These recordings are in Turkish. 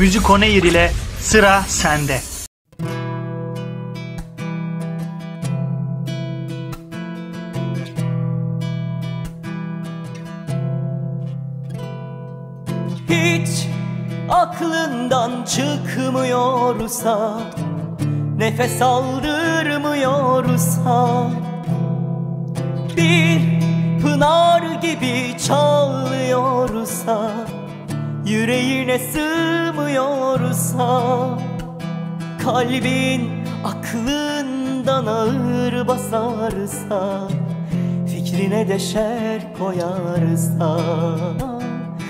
Müzik Oneyir ile sıra sende. Hiç aklından çıkmıyorsa Nefes aldırmıyorsa Bir pınar gibi çağlıyorsa Yüreğine sığmıyorsa Kalbin aklından ağır basarsa Fikrine de şer koyarsa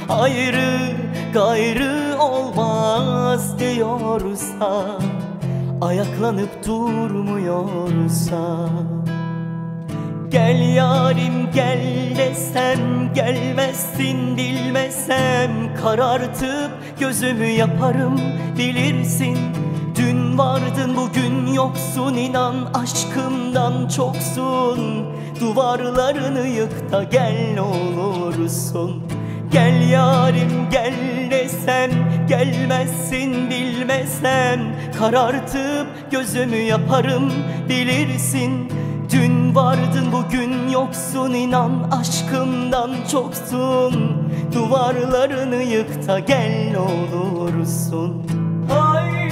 Ayrı gayrı olmaz diyorsa Ayaklanıp durmuyorsa Gel yarim gel desem gelmezsin bilmesem. Karartıp gözümü yaparım bilirsin. Dün vardın bugün yoksun inan aşkımdan çoksun. Duvarlarını yık da gel olursun. Gel yarim gel desem gelmezsin bilmesem. Karartıp gözümü yaparım bilirsin Dün vardın bugün yoksun inan aşkımdan çoksun. Duvarlarını yık da gel olursun. Ay,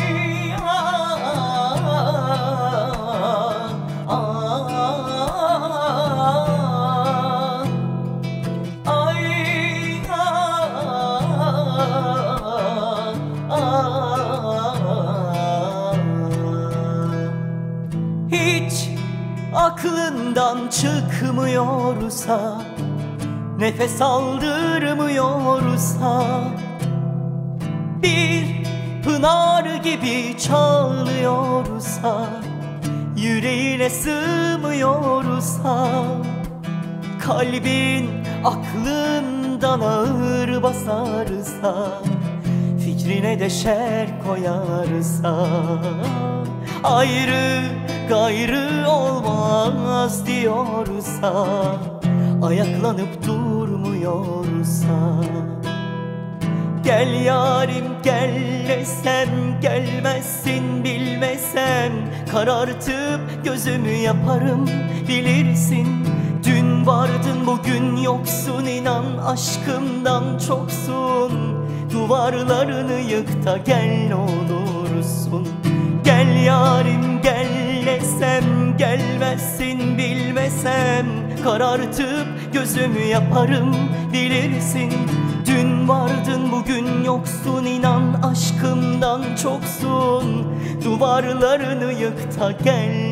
aklından çıkmıyorsa Nefes aldırmıyorsa Bir pınar gibi çağlıyorsa Yüreğine sığmıyorsa Kalbin aklından ağır basarsa Fikrine de şer koyarsa Ayrı gayrı olmaz diyorsa Ayaklanıp durmuyorsa. Gel yarim gel desem gelmezsin bilmesem Karartıp gözümü yaparım bilirsin. Dün vardın bugün yoksun inan aşkımdan çoksun. Duvarlarını yık da gel olursun. Gel yarim gelmezsin bilmesem Karartıp gözümü yaparım bilirsin. Dün vardın bugün yoksun inan aşkımdan çoksun. Duvarlarını yık da gel